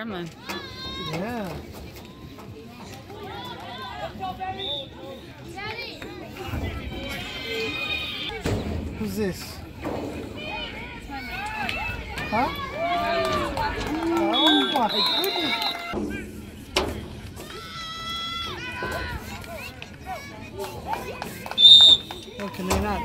Gremlin. Yeah. Who's this? Huh? Oh my goodness. Oh, can they not